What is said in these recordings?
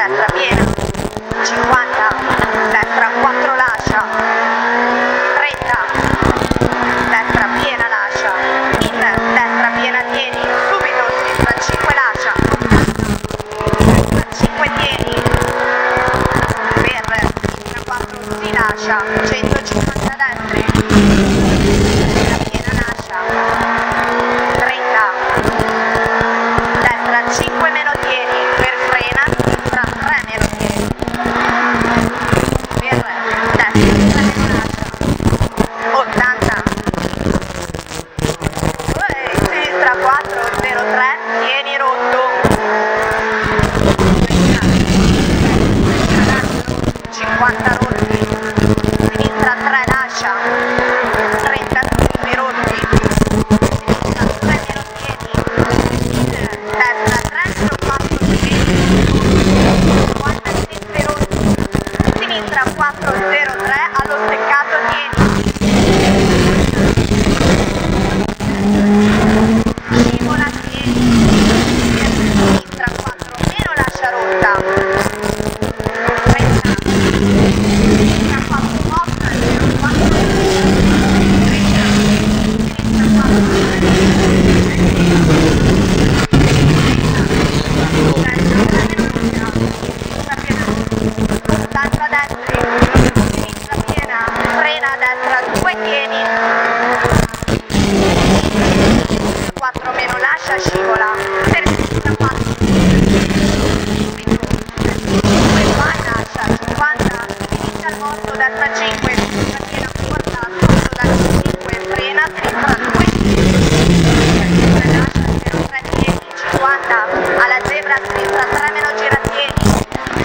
destra piena, 50, destra 4 lascia, 30, destra piena lascia, in, destra piena tieni, subito sinistra 5 lascia, destra 5 tieni, per sinistra 4 si lascia, 100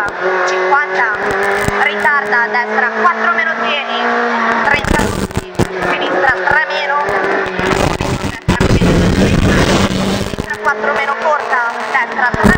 40, 50, ritarda a destra 4 meno 10, 30, sinistra 3 meno, sinistra 3 meno, sinistra 4 meno corta, destra 3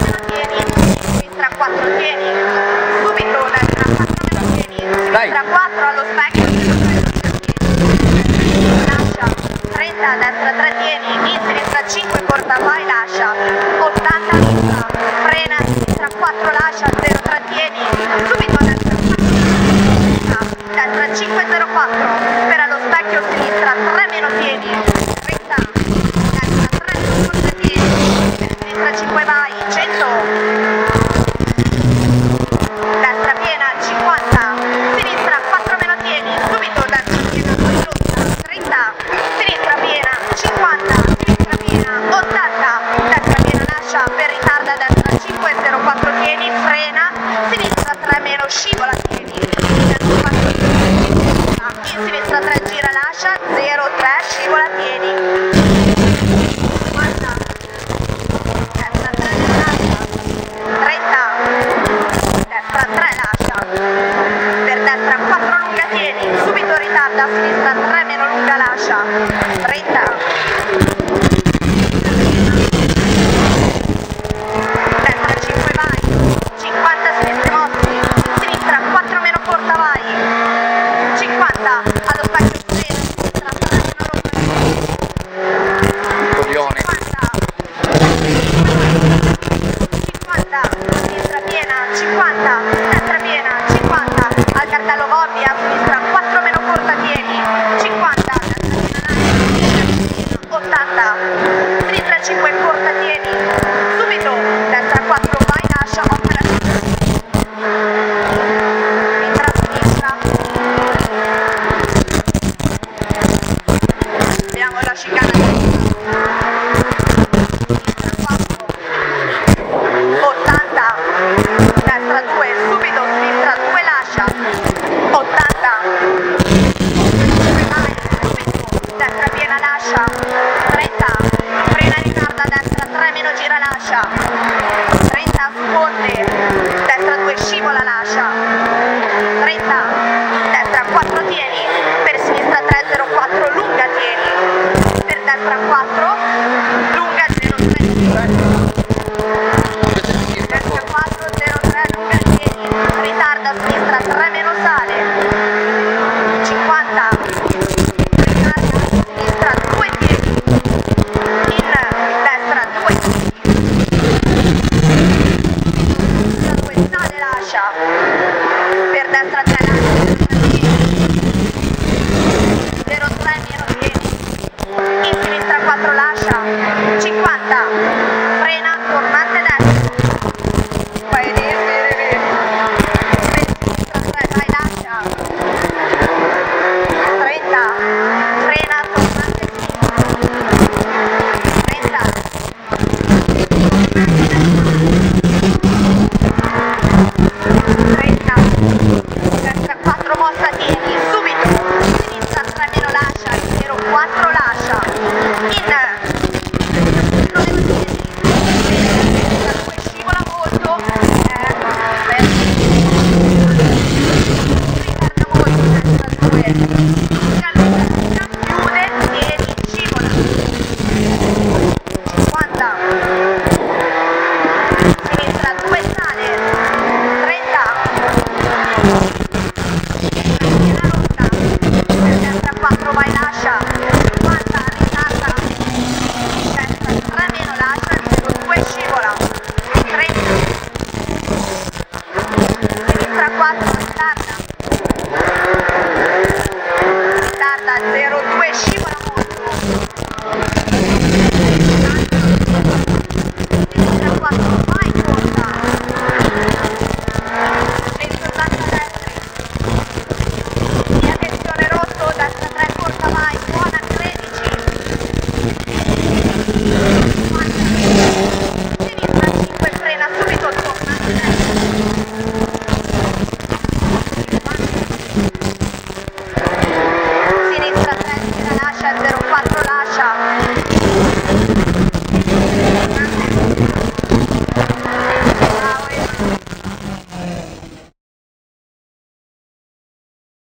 Thank you. 50, destra piena, 50, al cartello Bobbia, a sinistra, 4 meno corta, tieni, 50, destra piena, 80, dritta 5 corta, tieni, subito, Bernat Santana.